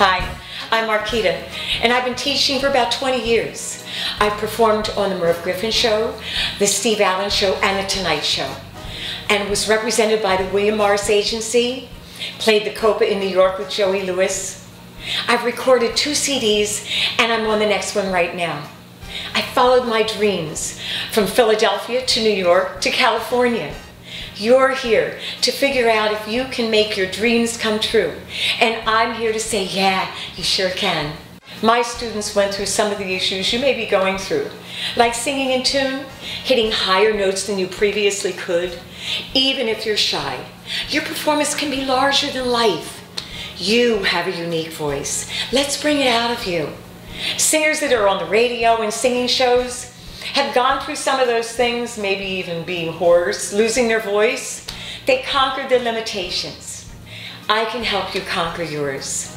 Hi, I'm Marquita, and I've been teaching for about 20 years. I've performed on The Merv Griffin Show, The Steve Allen Show, and The Tonight Show, and was represented by the William Morris Agency, played the Copa in New York with Joey Lewis. I've recorded two CDs, and I'm on the next one right now. I followed my dreams from Philadelphia to New York to California. You're here to figure out if you can make your dreams come true. And I'm here to say, yeah, you sure can. My students went through some of the issues you may be going through, like singing in tune, hitting higher notes than you previously could. Even if you're shy, your performance can be larger than life. You have a unique voice. Let's bring it out of you. Singers that are on the radio and singing shows, have gone through some of those things, maybe even being hoarse, losing their voice. They conquered their limitations. I can help you conquer yours.